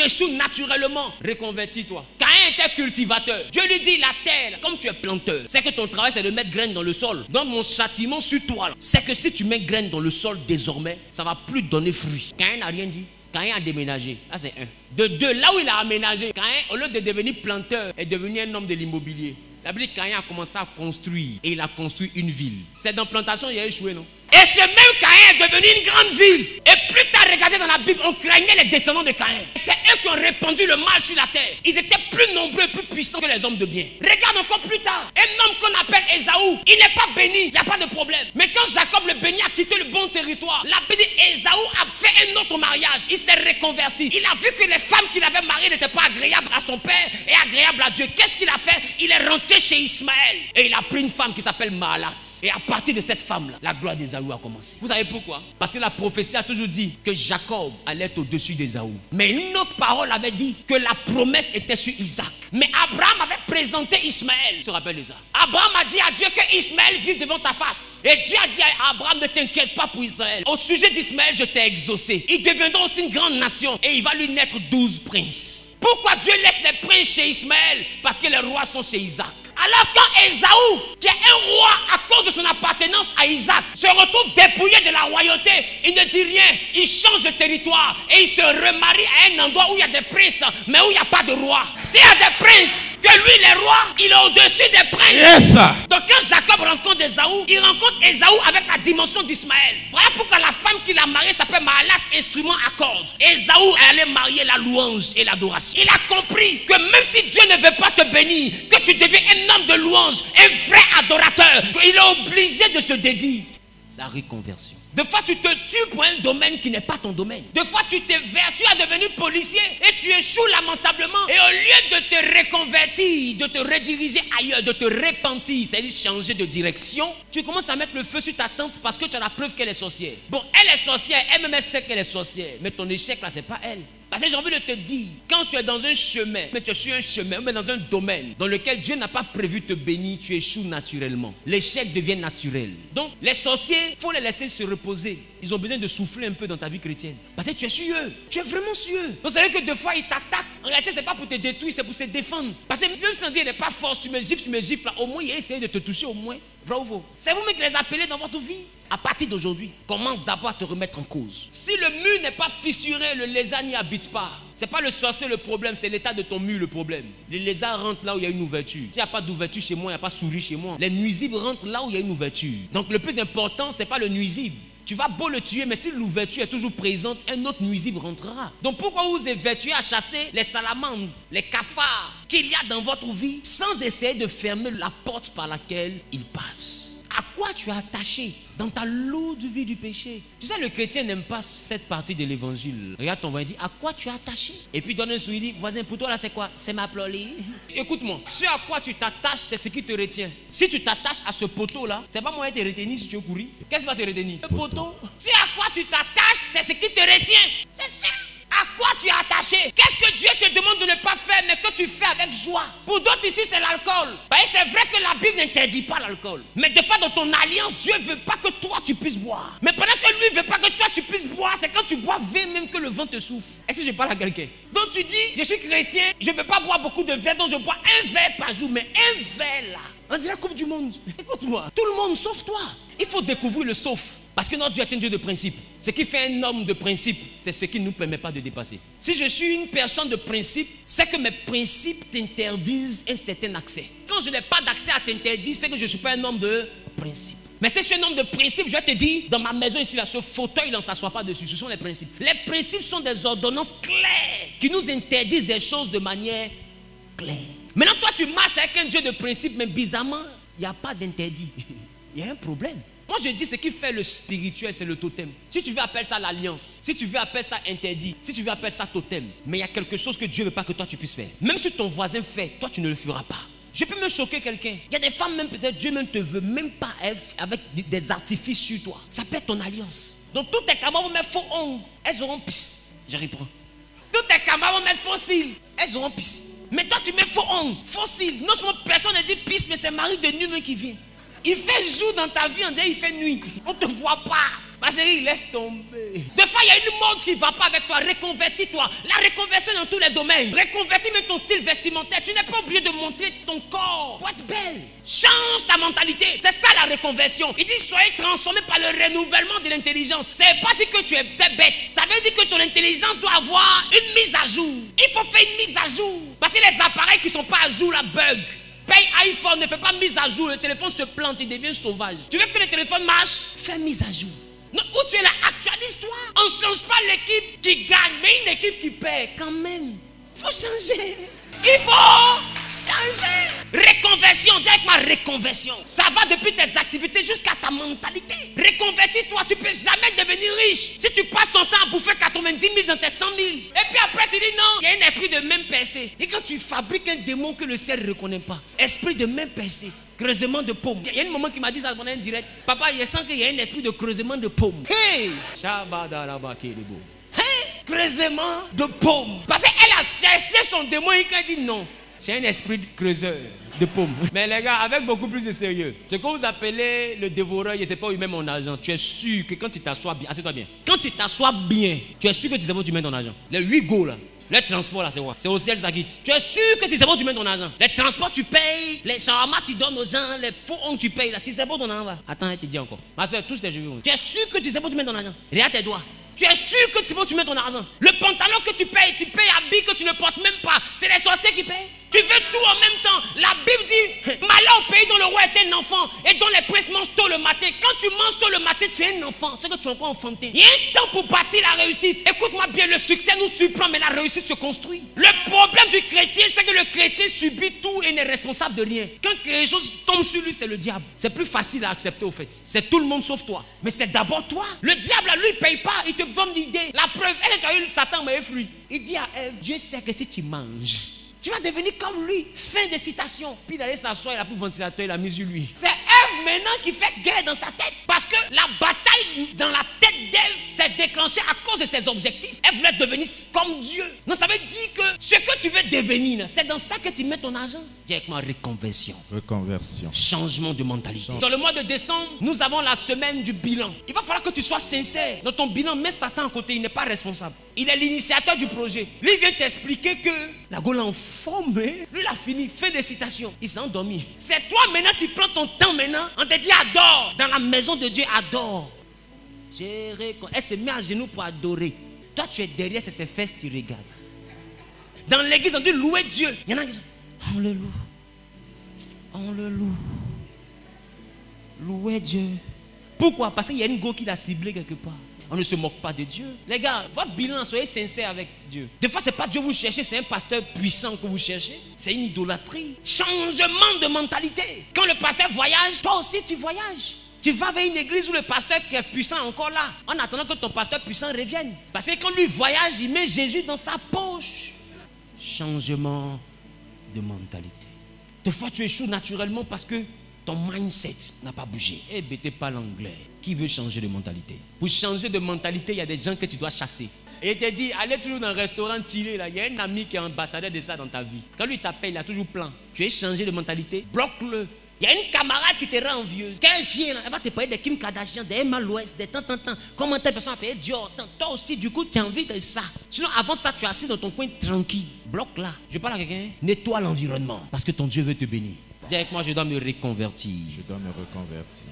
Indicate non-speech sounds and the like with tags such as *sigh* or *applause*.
échoues naturellement, reconvertis-toi. Caïn était cultivateur. Dieu lui dit, la terre, comme tu es planteur, c'est que ton travail, c'est de mettre graines dans le sol. Donc mon châtiment sur toi, c'est que si tu mets graines dans le sol désormais, ça va plus donner fruit. Caïn n'a rien dit. Caïn a déménagé. Là, c'est un. De deux, là où il a aménagé, Caïn, au lieu de devenir planteur, est devenu un homme de l'immobilier. La Bible Caïn a commencé à construire et il a construit une ville. C'est dans plantation il a échoué, non? Et ce même Caïn est devenu une grande ville. Et plus tard, regardez dans la Bible, on craignait les descendants de Caïn. C'est eux qui ont répandu le mal sur la terre. Ils étaient plus nombreux plus puissants que les hommes de bien. Regarde encore plus tard, un homme qu'on appelle Esaou, il n'est pas béni, il n'y a pas de problème. Mais quand Jacob le bénit a quitté le bon territoire, la Bible a fait un autre mariage. Il s'est reconverti. Il a vu que les femmes qu'il avait mariées n'étaient pas agréables à son père et agréables à Dieu. Qu'est-ce qu'il a fait? Il est rentré chez Ismaël et il a pris une femme qui s'appelle Maalat. Et à partir de cette femme-là, la gloire d'Esaou a commencé. Vous savez pourquoi? Parce que la prophétie a toujours dit que Jacob allait être au-dessus d'Esaou. Mais une autre parole avait dit que la promesse était sur Isaac. Mais Abraham avait présenté Ismaël. Se rappelle ça. Abraham a dit à Dieu que Ismaël vive devant ta face. Et Dieu a dit à Abraham ne t'inquiète pas pour Israël. Au sujet d'Ismaël, je t'ai exaucé. Il deviendra aussi une grande nation et il va lui naître douze princes. Pourquoi Dieu laisse les princes chez Ismaël? Parce que les rois sont chez Isaac. Alors quand Esaou, qui est un roi à cause de son appartenance à Isaac, se retrouve dépouillé de la royauté, il ne dit rien, il change de territoire et il se remarie à un endroit où il y a des princes, mais où il n'y a pas de roi. S'il y a des princes, que lui le roi, il est au-dessus des princes. Yes. Donc quand Jacob rencontre Esaou, il rencontre Esaou avec la dimension d'Ismaël. Voilà pourquoi la femme qu'il a mariée s'appelle Maalat, instrument à cordes. Esaou allait marier la louange et l'adoration. Il a compris que même si Dieu ne veut pas te bénir, que tu deviens un homme de louange, un vrai adorateur, qu'il est obligé de se dédier. La reconversion. Des fois, tu te tues pour un domaine qui n'est pas ton domaine. Des fois, tu t'es vertu à devenir policier et tu échoues lamentablement. Et au lieu de te reconvertir, de te rediriger ailleurs, de te repentir, c'est-à-dire changer de direction, tu commences à mettre le feu sur ta tante parce que tu as la preuve qu'elle est sorcière. Bon, elle est sorcière, elle-même elle sait qu'elle est sorcière. Mais ton échec là, c'est pas elle. Parce que j'ai envie de te dire, quand tu es dans un chemin, mais tu es sur un chemin, mais dans un domaine dans lequel Dieu n'a pas prévu te bénir, tu échoues naturellement. L'échec devient naturel. Donc, les sorciers, faut les laisser se reposer. Ils ont besoin de souffler un peu dans ta vie chrétienne. Parce que tu es sur eux. Tu es vraiment sur eux. Vous savez que deux fois, ils t'attaquent. En réalité, c'est pas pour te détruire, c'est pour se défendre. Parce que même sans dire, il n'est pas fort, tu me gifles, tu me gifles, au moins, il a essayé de te toucher, au moins. Faux? C'est vous-même qui les appelez dans votre vie. À partir d'aujourd'hui, commence d'abord à te remettre en cause. Si le mur n'est pas fissuré, le lézard n'y habite pas. C'est pas le sorcier le problème, c'est l'état de ton mur le problème. Les lézards rentrent là où il y a une ouverture. S'il n'y a pas d'ouverture chez moi, il n'y a pas de souris chez moi. Les nuisibles rentrent là où il y a une ouverture. Donc le plus important, c'est pas le nuisible. Tu vas beau le tuer, mais si l'ouverture est toujours présente, un autre nuisible rentrera. Donc pourquoi vous évertuez à chasser les salamandres, les cafards qu'il y a dans votre vie sans essayer de fermer la porte par laquelle ils passent? Tu as attaché dans ta lourde vie du péché? Tu sais, le chrétien n'aime pas cette partie de l'évangile. Regarde ton voisin, dit à quoi tu as attaché? Et puis donne un sourire, dit voisin, pour toi là, c'est quoi? C'est ma ploli. *laughs* Écoute-moi, ce à quoi tu t'attaches, c'est ce qui te retient. Si tu t'attaches à ce poteau là, c'est pas moyen de te retenir si tu veux courir. Qu'est-ce qui va te retenir? Le poteau. Si à quoi tu t'attaches, c'est ce qui te retient. C'est ça. À quoi tu es attaché? Qu'est-ce que Dieu te demande de ne pas faire, mais que tu fais avec joie? Pour d'autres ici, c'est l'alcool. C'est vrai que la Bible n'interdit pas l'alcool. Mais des fois, dans ton alliance, Dieu veut pas que toi tu puisses boire. Mais pendant lui ne veut pas que toi tu puisses boire, c'est quand tu bois vin même que le vent te souffle. Est-ce que je parle à quelqu'un? Donc tu dis, je suis chrétien, je ne peux pas boire beaucoup de verre, donc je bois un verre par jour. Mais un verre là, on dit la Coupe du Monde. *laughs* Écoute-moi, tout le monde sauf toi. Il faut découvrir le sauf. Parce que notre Dieu est un Dieu de principe. Ce qui fait un homme de principe, c'est ce qui ne nous permet pas de dépasser. Si je suis une personne de principe, c'est que mes principes t'interdisent un certain accès. Quand je n'ai pas d'accès à t'interdire, c'est que je ne suis pas un homme de principe. Mais suis un homme de principe, je vais te dire, dans ma maison ici, là, ce fauteuil, on ne s'assoit pas dessus. Ce sont les principes. Les principes sont des ordonnances claires qui nous interdisent des choses de manière claire. Maintenant, toi, tu marches avec un Dieu de principe, mais bizarrement, il n'y a pas d'interdit. *laughs* Il y a un problème. Moi, je dis ce qui fait le spirituel, c'est le totem. Si tu veux appeler ça l'alliance, si tu veux appeler ça interdit, si tu veux appeler ça totem, mais il y a quelque chose que Dieu ne veut pas que toi tu puisses faire. Même si ton voisin fait, toi tu ne le feras pas. Je peux me choquer quelqu'un. Il y a des femmes, même peut-être, Dieu même te veut, même pas avec des artifices sur toi. Ça peut être ton alliance. Donc, toutes tes camarades vont mettre faux ongles. Elles auront pisse. Je reprends. Toutes tes camarades vont mettre faux cils. Elles auront pisse. Mais toi, tu mets faux ongles, faux cils. Non seulement personne ne dit pisse, mais c'est Marie de nuit qui vient. Il fait jour dans ta vie, dit il fait nuit. On ne te voit pas. Ma chérie, laisse tomber. Des fois, il y a une mode qui ne va pas avec toi. Reconvertis-toi. La reconversion dans tous les domaines. Reconvertis même ton style vestimentaire. Tu n'es pas obligé de montrer ton corps pour être belle. Change ta mentalité. C'est ça la reconversion. Il dit soyez transformés par le renouvellement de l'intelligence. Veut pas dire que tu es bête. Ça veut dire que ton intelligence doit avoir une mise à jour. Il faut faire une mise à jour. Parce que les appareils qui ne sont pas à jour, la bug. Paye iPhone, ne fais pas mise à jour. Le téléphone se plante, il devient sauvage. Tu veux que le téléphone marche? Fais mise à jour. Où tu es là, actualise-toi. On ne change pas l'équipe qui gagne, mais une équipe qui perd quand même. Il faut changer. Il faut changer. Reconversion, dis avec ma reconversion. Ça va depuis tes activités jusqu'à ta mentalité. Reconvertis-toi, tu ne peux jamais devenir riche. Si tu passes ton temps à bouffer 90 000 dans tes 100 000, et puis après tu dis non, il y a un esprit de même percée. Et quand tu fabriques un démon que le ciel ne reconnaît pas, esprit de même percée, creusement de paume. Il y a un moment qui m'a dit ça pendant un direct. Papa, je sens qu'il y a un esprit de creusement de paume. Hey! Creusement de paume. Parce qu'elle a cherché son démon et elle a dit non. J'ai un esprit de creuseur de paume. *laughs* Mais les gars, avec beaucoup plus de sérieux, ce que vous appelez le dévoreur, je ne sais pas où il met mon argent. Tu es sûr que quand tu t'assois bien, assieds-toi bien. Quand tu t'assois bien, tu es sûr que tu sais où tu mets ton argent. Les 8 go là. Les transports là, c'est quoi? C'est au ciel, ça quitte. Tu es sûr que tu sais où tu mets ton argent. Les transports, tu payes. Les shawarma, tu donnes aux gens. Les faux ongs, tu payes. Là, tu sais où ton argent va. Attends, elle te dit encore. Ma soeur, tous tes cheveux. Tu es sûr que tu sais où tu mets ton argent. Regarde tes doigts. Tu es sûr que tu où tu mets ton argent. Le pantalon que tu payes, tu payes habit que tu ne portes même pas. C'est les sorciers qui payent. Tu veux tout en même temps. La Bible dit Malheur au pays dont le roi est un enfant et dont les princes tu es un enfant. C'est que tu es encore enfanté. Il y a un temps pour bâtir la réussite. Écoute-moi bien, le succès nous surprend, mais la réussite se construit. Le problème du chrétien, c'est que le chrétien subit tout et n'est responsable de rien. Quand quelque chose tombe sur lui, c'est le diable. C'est plus facile à accepter au fait. C'est tout le monde sauf toi. Mais c'est d'abord toi. Le diable, lui, il paye pas. Il te donne l'idée. La preuve, elle a eu Satan, mais fruit. Il dit à Ève Dieu sait que si tu manges, tu vas devenir comme lui. Fin de citation. Puis il allait s'asseoir, il a pris ventilateur, il a mis sur lui. C'est maintenant qui fait guerre dans sa tête. Parce que la bataille dans la tête à cause de ses objectifs. Elle voulait devenir comme Dieu. Non, ça veut dire que ce que tu veux devenir, c'est dans ça que tu mets ton argent. Moi reconversion. Reconversion. Changement de mentalité. Dans le mois de décembre, nous avons la semaine du bilan. Il va falloir que tu sois sincère. Dans ton bilan, mets Satan à côté, il n'est pas responsable. Il est l'initiateur du projet. Lui vient t'expliquer que la Gaule en forme. Lui, il a fini. Fin des citations. Il s'est endormi. C'est toi maintenant, tu prends ton temps maintenant. On te dit adore. Dans la maison de Dieu, adore. Elle se met à genoux pour adorer. Toi, tu es derrière, c'est ses fesses, tu regardes. Dans l'église, on dit louer Dieu. Il y en a qui disent On le loue. On le loue. Louer Dieu. Pourquoi? Parce qu'il y a une go qui l'a ciblé quelque part. On ne se moque pas de Dieu. Les gars, votre bilan, soyez sincère avec Dieu. Des fois, ce n'est pas Dieu que vous cherchez, c'est un pasteur puissant que vous cherchez. C'est une idolâtrie. Changement de mentalité. Quand le pasteur voyage, toi aussi tu voyages. Tu vas vers une église où le pasteur qui est puissant encore là, en attendant que ton pasteur puissant revienne. Parce que quand lui voyage, il met Jésus dans sa poche. Changement de mentalité. Des fois, tu échoues naturellement parce que ton mindset n'a pas bougé. Eh, bêtez pas l'anglais. Qui veut changer de mentalité? Pour changer de mentalité, il y a des gens que tu dois chasser. Et il te dit, allez toujours dans un restaurant tiré là. Il y a un ami qui est ambassadeur de ça dans ta vie. Quand lui t'appelle, il a toujours plein. Tu es changé de mentalité, bloque-le. Il y a une camarade qui te rend envieuse. Quand elle vient, elle va te parler de Kim Kardashian, de Emma Louest, de tant, tant, tant. Comment telle personne a payé Dior? Toi aussi, du coup, tu as envie de ça. Sinon, avant ça, tu es assis dans ton coin tranquille. Bloque là. Je parle à quelqu'un. Nettoie l'environnement. Parce que ton Dieu veut te bénir. Dis avec moi, je dois me reconvertir. Je dois me reconvertir.